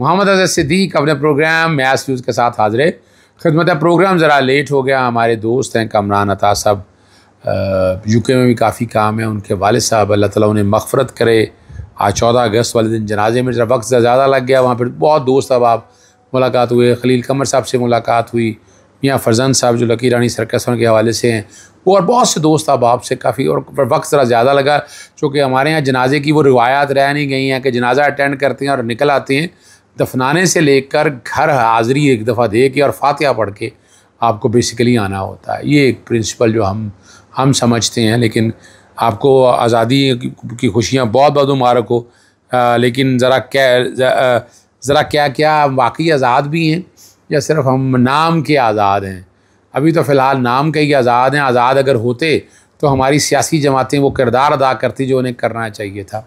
मोहम्मद अजहर सिद्दीक अपने programme mess news के साथ हाजिर खदमत प्रोग्राम ज़रा लेट हो गया, हमारे दोस्त हैं कमरान अता साहब। यूके में भी काफ़ी काम है, उनके वाल साहब, अल्लाह ताला उन्हें मफ़रत करे। आज चौदह अगस्त, वाले दिन जनाजे में जरा वक्त ज़्यादा लग गया, वहाँ पर बहुत दोस्त अब आप मुलाकात हुए। खलील कमर साहब से मुलाकात हुई, मियाँ फरजान साहब जो लकी रानी सर्कस के हवाले से हैं। वो और बहुत से दोस्त अब आपसे काफ़ी और वक्त ज़रा ज़्यादा लगा, चूँकि हमारे यहाँ जनाजे की वो रिवायात रह नहीं गई हैं कि जनाजा अटेंड करते हैं और निकल आते हैं। दफनाने से लेकर घर हाज़िरी एक दफ़ा दे के और फातिहा पढ़ के आपको बेसिकली आना होता है। ये एक प्रिंसिपल जो हम हम समझते हैं, लेकिन आपको आज़ादी की खुशियाँ बहुत बहुत मुबारक हो। लेकिन ज़रा क्या ज़रा क्या क्या वाकई आज़ाद भी हैं या सिर्फ़ हम नाम के आज़ाद हैं? अभी तो फ़िलहाल नाम के ही आज़ाद हैं। आज़ाद अगर होते तो हमारी सियासी जमातें वो किरदार अदा करती जो उन्हें करना चाहिए था।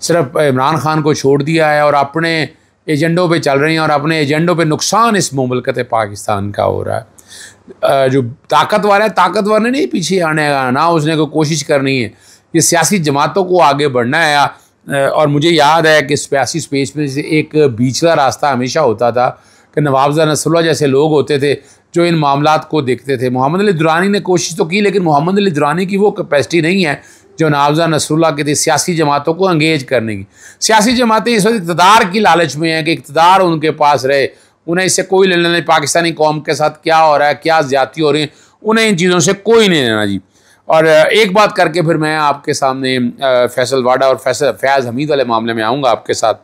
सिर्फ़ इमरान खान को छोड़ दिया है और अपने एजेंडों पे चल रही हैं और अपने एजेंडों पे नुकसान इस ममलकत पाकिस्तान का हो रहा है। जो ताकतवर है, ताकतवर ने नहीं पीछे आने का, ना उसने कोई कोशिश करनी है। ये सियासी जमातों को आगे बढ़ना है और मुझे याद है कि सियासी स्पेस में से एक बीचला रास्ता हमेशा होता था कि नवाबजा नसरुल्ला जैसे लोग होते थे जो इन मामला को देखते थे। मोहम्मद अली दुरानी ने कोशिश तो की, लेकिन मोहम्मद अली दुरानी की वो कैपेसिटी नहीं है जो नावजा नसरुल्ला की थी सियासी जमातों को अंगेज करने की। सियासी जमातें इस वक्त इकतदार की लालच में हैं कि इकतदार उनके पास रहे। उन्हें इससे कोई लेना नहीं, पाकिस्तानी कौम के साथ क्या हो रहा है, क्या ज़्यादा हो रही है, उन्हें इन चीज़ों से कोई नहीं लेना जी। और एक बात करके फिर मैं आपके सामने फैसल वाडा और फैसल, फैज़ हमीद वाले मामले में आऊँगा आपके साथ।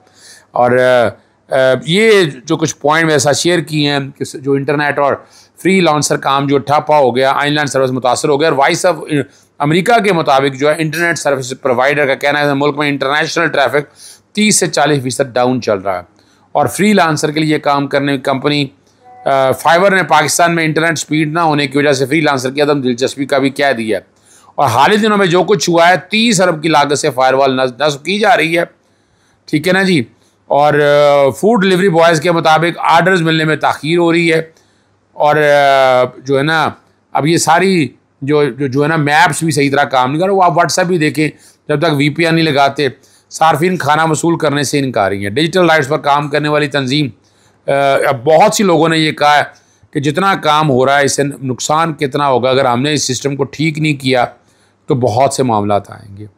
और ये जो कुछ पॉइंट मेरे साथ शेयर किए हैं कि जो इंटरनेट और फ्री लॉन्सर काम जो ठप्पा हो गया आइनलैंड सर्विस मुतासर हो गया, और वाइस ऑफ़ अमेरिका के मुताबिक जो है इंटरनेट सर्विस प्रोवाइडर का कहना है मुल्क में इंटरनेशनल ट्रैफ़िक तीस से चालीस फ़ीसद डाउन चल रहा है। और फ्री लांसर के लिए काम करने कंपनी फाइबर ने पाकिस्तान में इंटरनेट स्पीड ना होने की वजह से फ्री लांसर की अदम दिलचस्पी का भी कह दिया है। और हाल ही दिनों में जो कुछ हुआ है, तीस अरब की लागत से फायरवॉल नस्ब की जा रही है। ठीक है ना जी? और फ़ूड डिलीवरी बॉयज़ के मुताबिक आर्डर्स मिलने में तखीर हो रही है। और जो है ना, अब ये सारी जो जो जो है ना मैप्स भी सही तरह काम नहीं कर वो आप व्हाट्सएप भी देखें, जब तक वी नहीं लगाते, सार्फिन खाना वसूल करने से इनकारी हैं डिजिटल राइट्स पर काम करने वाली तंजीम अब बहुत सी लोगों ने ये कहा है कि जितना काम हो रहा है, इससे नुकसान कितना होगा? अगर हमने इस सिस्टम को ठीक नहीं किया तो बहुत से मामला आएँगे।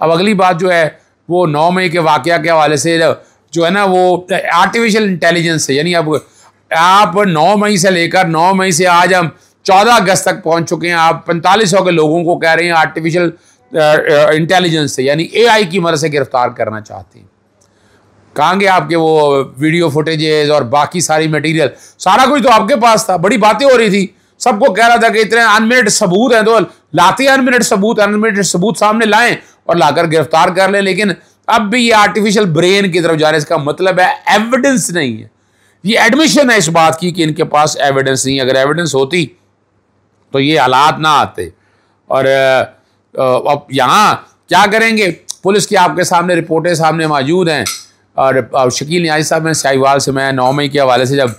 अब अगली बात जो है, वो नौ मई के वाक़ के हवाले से जो है ना, वो आर्टिफिशियल इंटेलिजेंस से यानी अब आप नौ मई से लेकर नौ मई से आज हम चौदह अगस्त तक पहुँच चुके हैं। आप पैंतालीस सौ के लोगों को कह रहे हैं आर्टिफिशियल इंटेलिजेंस से, यानी एआई की मदद से गिरफ़्तार करना चाहते हैं। कहेंगे आपके वो वीडियो फुटेजेस और बाकी सारी मटेरियल सारा कुछ तो आपके पास था, बड़ी बातें हो रही थी। सबको कह रहा था कि इतने अनमिनट सबूत हैं तो लाते अनमिनट सबूत अनमिनट सबूत सामने लाएँ और लाकर गिरफ़्तार कर लें। लेकिन अब भी ये आर्टिफिशियल ब्रेन की तरफ़ जा रहे इसका मतलब है एविडेंस नहीं है। ये एडमिशन है इस बात की कि इनके पास एविडेंस नहीं अगर एविडेंस होती तो ये हालात ना आते। और अब यहाँ क्या करेंगे? पुलिस की आपके सामने, रिपोर्टें सामने मौजूद हैं। और शकील न्याज साहब ने साहिवाल से मैं नौ मई के हवाले से जब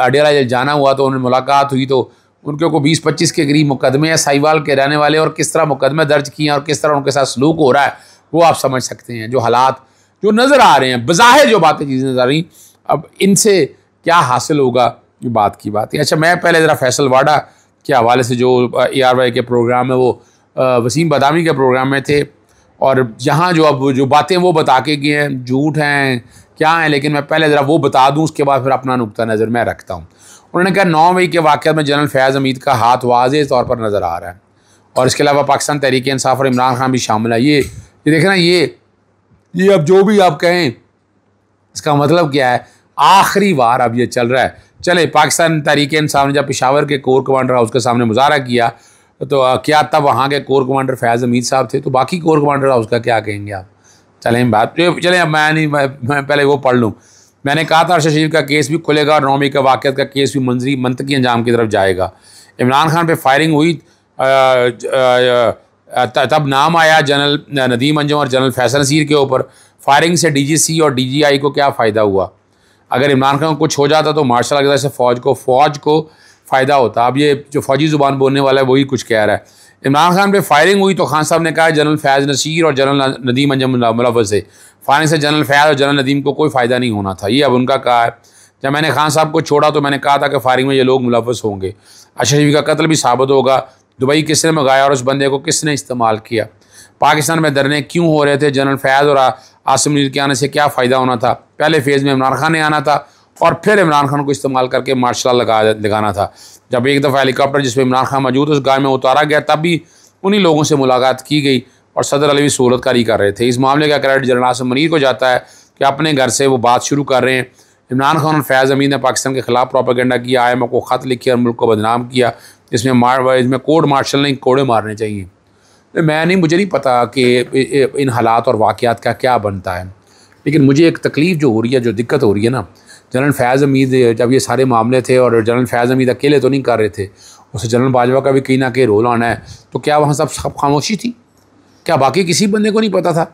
अडेरा जब जाना हुआ तो उन्हें मुलाकात हुई तो उनके को बीस पच्चीस के करीब मुकदमे हैं साहिवाल के रहने वाले और किस तरह मुकदमे दर्ज किए हैं और किस तरह उनके साथ सलूक हो रहा है, वो आप समझ सकते हैं। जो हालात, जो नज़र आ रहे हैं, बज़ाहिर जो बातें चीज़ें नज़र आ रही, अब इनसे क्या हासिल होगा, ये बात की बात है। अच्छा मैं पहले ज़रा फैसल वाडा के हवाले से जो ए आर वाई के प्रोग्राम है वो वसीम बदामी के प्रोग्राम में थे। और यहाँ जो अब जो बातें वो बता के गए हैं, झूठ हैं, क्या हैं, लेकिन मैं पहले ज़रा वो बता दूँ, उसके बाद फिर अपना नुकता नज़र मैं रखता हूँ। उन्होंने कहा, नौ मई के वाक़ में जनरल फैज़ हमीद का हाथ वाज तौर पर नज़र आ रहा है। और इसके अलावा पाकिस्तान तहरीक इंसाफ और इमरान खान भी शामिल है। ये ये देखें ना, ये ये अब जो भी आप कहें, इसका मतलब क्या है? आखिरी बार अब ये चल रहा है। चले पाकिस्तान तहरीक इंसाफ ने जब पिशावर के कोर कमांडर हाउस के सामने मुजाहरा किया तो क्या तब वहाँ के कोर कमांडर फैज़ हमीद साहब थे? तो बाकी कोर कमांडर हाउस का क्या कहेंगे आप? चलें बात चलें अब मैं नहीं मैं, पहले वो पढ़ लूँ। मैंने कहा था अरशद शरीफ का केस भी खुलेगा और नौमी का वाक़ का केस भी मंजरी मंतकी अंजाम की तरफ़ जाएगा। इमरान खान पर फायरिंग हुई तब नाम आया जनरल नदीम अंजम और जनरल फैसल नसीर के ऊपर। फायरिंग से डीजीसी और डीजीआई को क्या फ़ायदा हुआ? अगर इमरान खान को कुछ हो जाता तो मार्शल अगदा से फ़ौज को फ़ौज को फ़ायदा होता। अब ये जो फ़ौजी ज़ुबान बोलने वाला है, वही कुछ कह रहा है। इमरान खान पे फायरिंग हुई तो खान साहब ने कहा, जनरल फैज़ नसीर और जनरल नदीम अंजम मुलवस से। फायरिंग से जनरल फैज़ और जनरल नदीम को कोई फ़ायदा नहीं होना था। ये अब उनका कहा है। जब मैंने खान साहब को छोड़ा तो मैंने कहा था कि फायरिंग में ये लोग मुलवस होंगे। अशरफी का कत्ल भी साबित होगा। दुबई किसने मंगाया और उस बंदे को किसने इस्तेमाल किया? पाकिस्तान में धरने क्यों हो रहे थे? जनरल फैज़ और आसिम मीर के आने से क्या फ़ायदा होना था? पहले फ़ेज़ में इमरान खान ने आना था और फिर इमरान खान को इस्तेमाल करके मार्शल लगा लगाना था। जब एक दफ़ा हेलीकॉप्टर जिसमें इमरान खान मौजूद उस गाय में उतारा गया, तब भी उन्हीं लोगों से मुलाकात की गई और सदर अली सहूलत कारी कर रहे थे। इस मामले का क्रेडिट जनरल आसम मनीर को जाता है कि अपने घर से वो बात शुरू कर रहे हैं। इमरान खान और फैज़ अमीन ने पाकिस्तान के खिलाफ प्रोपागेंडा किया आई को ख़त लिखे और मुल्क को बदनाम किया। इसमें मार इसमें कोर्ट मार्शल नहीं, कोड़े मारने चाहिए। मैं नहीं, मुझे नहीं पता कि इन हालात और वाक़ात का क्या बनता है। लेकिन मुझे एक तकलीफ़ जो हो रही है, जो दिक्कत हो रही है ना, जनरल फैज़ अमीद, जब ये सारे मामले थे और जनरल फैज़ अमीद अकेले तो नहीं कर रहे थे, उसे जनरल बाजवा का भी कहीं ना कहीं रोल आना है तो क्या वहाँ सब सब खामोशी थी? क्या बाकी किसी बंदे को नहीं पता था?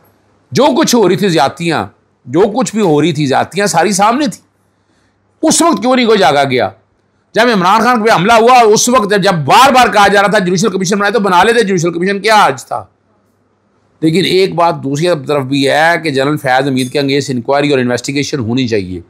जो कुछ हो रही थी ज़्यादतियाँ जो कुछ भी हो रही थी ज़्यादतियाँ सारी सामने थी। उस वक्त क्यों नहीं कोई जागा गया? जब इमरान खान पे हमला हुआ उस वक्त जब बार बार कहा जा रहा था जुडिशल कमीशन बनाए तो बना लेते जुडिशल कमीशन क्या आज था? लेकिन एक बात दूसरी तरफ़ भी है कि जनरल फैज़ अमीद के अंगेज इंक्वायरी और इन्वेस्टिगेशन होनी चाहिए।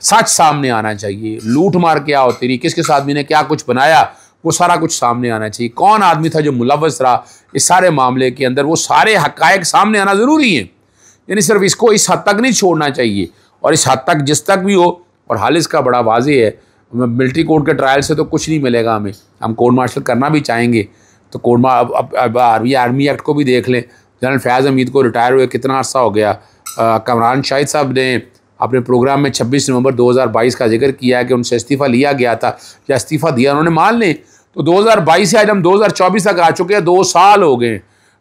सच सामने आना चाहिए। लूट मार क्या होती रही? किस किस आदमी ने क्या कुछ बनाया? वो सारा कुछ सामने आना चाहिए। कौन आदमी था जो मुलवस रहा इस सारे मामले के अंदर? वो सारे हकायक सामने आना ज़रूरी है। यानी सिर्फ़ इसको इस हद तक नहीं छोड़ना चाहिए। और इस हद तक जिस तक भी हो, और हाल इसका बड़ा वाजे है मिलिट्री कोर्ट के ट्रायल से तो कुछ नहीं मिलेगा हमें। हम कोर्ट मार्शल करना भी चाहेंगे। तो कोर्ट मार अब अब, अब आर्मी आर्मी एक्ट को भी देख लें। जनरल फैज़ हमीद को रिटायर हुए कितना अर्सा हो गया। कमरान शाहिद साहब ने अपने प्रोग्राम में 26 नवंबर 2022 का ज़िक्र किया है कि उनसे इस्तीफ़ा लिया गया था या इस्तीफ़ा दिया उन्होंने मान लें। तो 2022 से आज हम 2024 तक आ चुके हैं दो साल हो गए।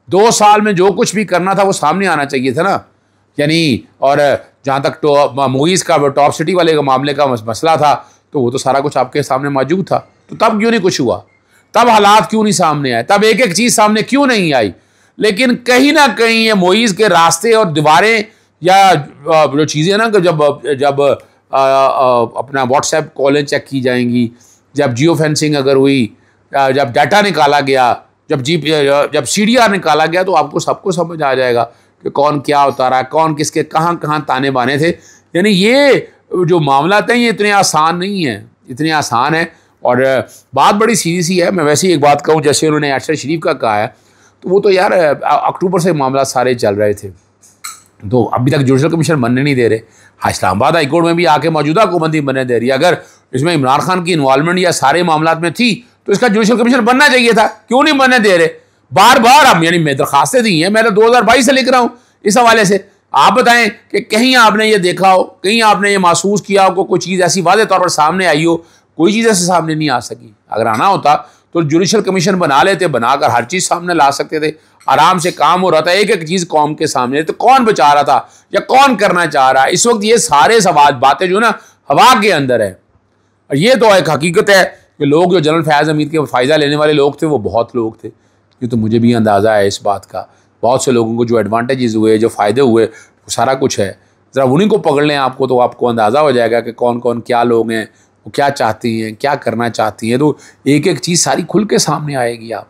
दो साल में जो कुछ भी करना था वो सामने आना चाहिए था ना। यानी और जहाँ तक तो मूवीज़ का टॉप सिटी वाले का मामले का मसला था। तो वो तो सारा कुछ आपके सामने मौजूद था। तो तब क्यों नहीं कुछ हुआ? तब हालात क्यों नहीं सामने आए? तब एक एक चीज़ सामने क्यों नहीं आई? लेकिन कहीं ना कहीं ये मोईज़ के रास्ते और दीवारें या जो चीज़ें ना, जब जब अपना व्हाट्सएप कॉलें चेक की जाएँगी, जब जियो फेंसिंग अगर हुई जब डाटा निकाला गया, जब जी जब सीडीआर निकाला गया तो आपको सबको समझ आ जाएगा कि कौन क्या उतारा, कौन किसके कहाँ कहाँ ताने बाने थे। यानी ये जो मामला हैं, ये इतने आसान नहीं है, इतने आसान है। और बात बड़ी सीधी सी है, मैं वैसे ही एक बात कहूँ, जैसे उन्होंने अरशद शरीफ का कहा है तो वो तो यार अक्टूबर से मामला सारे चल रहे थे। तो अभी तक जुडिशल कमीशन बनने नहीं दे रहे। हाँ इस्लामाबाद हाईकोर्ट में भी आके मौजूदा हुकूमत बनने दे रही। है अगर इसमें इमरान खान की इन्वॉल्वमेंट या सारे मामला में थी तो इसका जुडिशल कमीशन बनना चाहिए था। क्यों नहीं बनने दे रहे? बार बार अब यानी मैं दरखास्तें दी हैं, मैं तो दो हज़ार बाईस से लिख रहा हूँ इस हवाले से। आप बताएँ कि कहीं आपने ये देखा हो, कहीं आपने ये महसूस किया हो कोई चीज़ ऐसी वादे तौर पर सामने आई हो, कोई चीज़ ऐसे सामने नहीं आ सकी। अगर आना होता तो जुडिशल कमीशन बना लेते, बनाकर हर चीज़ सामने ला सकते थे। आराम से काम हो रहा था एक एक चीज़ कौम के सामने। तो कौन बचा रहा था या कौन करना चाह रहा है? इस वक्त ये सारे सवाल, बातें जो ना हवा के अंदर है। और ये तो एक हकीकत है कि लोग जो जनरल फैज़ अमीर के फ़ायदा लेने वाले लोग थे, वो बहुत लोग थे। ये तो मुझे भी अंदाज़ा है इस बात का। बहुत से लोगों को जो एडवांटेजेस हुए, जो फ़ायदे हुए सारा कुछ है। ज़रा उन्हीं को पकड़ लें आपको तो आपको अंदाज़ा हो जाएगा कि कौन कौन क्या लोग हैं, वो क्या चाहती हैं, क्या करना चाहती हैं। तो एक एक चीज़ सारी खुल के सामने आएगी आप।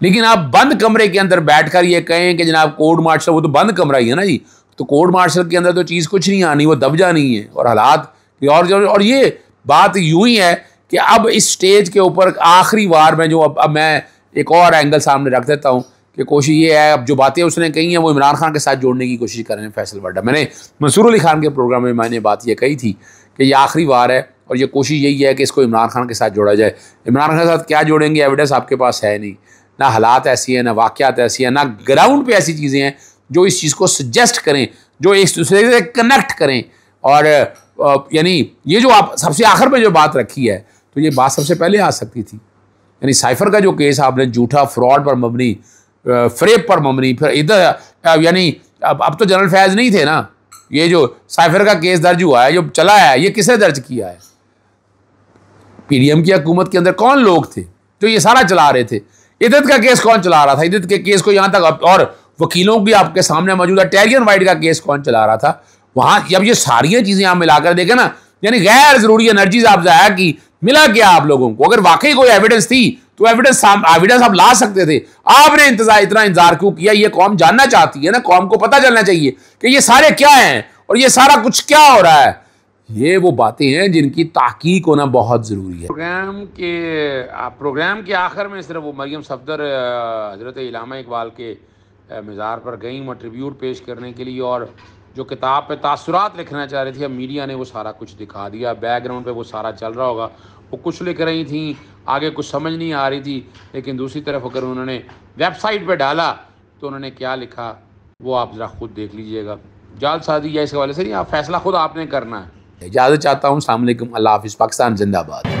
लेकिन आप बंद कमरे के अंदर बैठ कर ये कहें कि जनाब कोर्ट मार्शल, वो तो बंद कमरा ही है ना जी। तो कोर्ट मार्शल के अंदर तो चीज़ कुछ नहीं आनी, वो दब जानी है। और हालात और और ये बात यूँ ही है कि अब इस स्टेज के ऊपर आखिरी बार में जो अब अब मैं एक और एंगल सामने रख देता हूँ। कि कोशिश ये है, अब जो बातें उसने कही हैं, वो इमरान खान के साथ जोड़ने की कोशिश कर रहे हैं फैसल वर्डा मैंने मंसूर अली खान के प्रोग्राम में मैंने बात ये कही थी कि ये आखिरी बार है और ये कोशिश यही है कि इसको इमरान खान के साथ जोड़ा जाए। इमरान खान के साथ क्या जोड़ेंगे? एविडेंस आपके पास है नहीं। ना हालात ऐसी हैं, ना वाक़ात ऐसी हैं, ना ग्राउंड पे ऐसी चीज़ें हैं जो इस चीज़ को सजेस्ट करें, जो एक दूसरे से कनेक्ट करें। और यानी ये जो आप, सबसे आखिर में जो बात रखी है तो ये बात सबसे पहले आ सकती थी। यानी साइफर का जो केस आपने झूठा फ्रॉड पर मबनी फ्रेब पर मबनी फिर इधर यानी, अब अब तो जनरल फैज़ नहीं थे ना? ये जो साइफर का केस दर्ज हुआ है, जो चला है, ये किसने दर्ज किया है? पीडीएम की हुकूमत के अंदर कौन लोग थे, जो ये सारा चला रहे थे? इद्दत का केस कौन चला रहा था? इद्दत के केस को यहाँ तक और वकीलों की आपके सामने मौजूद है टेरियन वाइट का केस कौन चला रहा था? वहाँ जब ये सारी चीज़ें आप मिलाकर देखें ना, यानी गैर ज़रूरी एनर्जीज आप ज़ाया की मिला क्या आप लोगों को? अगर वाकई कोई एविडेंस थी तो एविडेंस एविडेंस आप ला सकते थे। आपने इंतज़ार इतना इंतज़ार क्यों किया? ये कौम जानना चाहती है ना? कौम को पता चलना चाहिए कि ये सारे क्या हैं और ये सारा कुछ क्या हो रहा है। ये वो बातें हैं जिनकी ताकीक होना बहुत ज़रूरी है। प्रोग्राम के प्रोग्राम के आखिर में सिर्फ़ वो मरियम सफदर हज़रत इलामा इकबाल के मज़ार पर गई, वो ट्रिब्यूट पेश करने के लिए और जो किताब पे तासुरात लिखना चाह रही थी, अब मीडिया ने वो सारा कुछ दिखा दिया, बैकग्राउंड पे वो सारा चल रहा होगा। वो कुछ लिख रही थी, आगे कुछ समझ नहीं आ रही थी, लेकिन दूसरी तरफ़ अगर उन्होंने वेबसाइट पे डाला तो उन्होंने क्या लिखा? वो आप ज़रा खुद देख लीजिएगा। जाल शादी या इस हवाले से नहीं, आप फैसला खुद आपने करना है। इजाज़त चाहता हूँ अल्लाह हाफिज़, पाकिस्तान, जिंदाबाद।